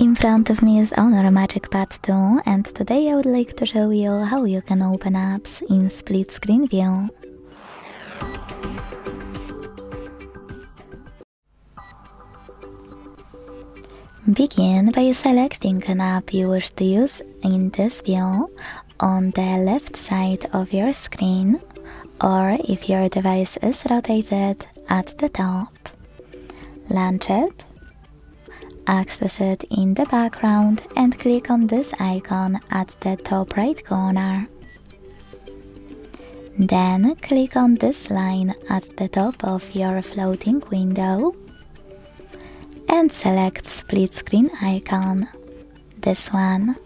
In front of me is Honor Magic Pad 2 and today I would like to show you how you can open apps in split screen view. Begin by selecting an app you wish to use in this view on the left side of your screen or if your device is rotated at the top. Launch it access it in the background and click on this icon at the top right corner. Then click on this line at the top of your floating window and select split screen icon, this one.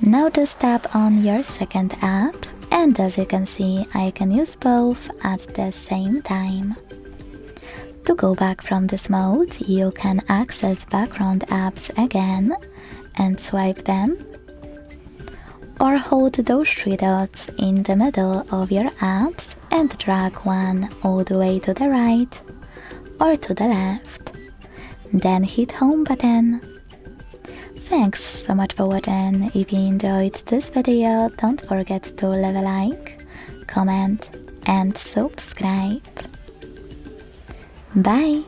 Now just tap on your second app and as you can see I can use both at the same time. To go back from this mode, you can access background apps again and swipe them or hold those three dots in the middle of your apps and drag one all the way to the right or to the left. Then hit home button. Thanks so much for watching. If you enjoyed this video, don't forget to leave a like, comment and subscribe. Bye!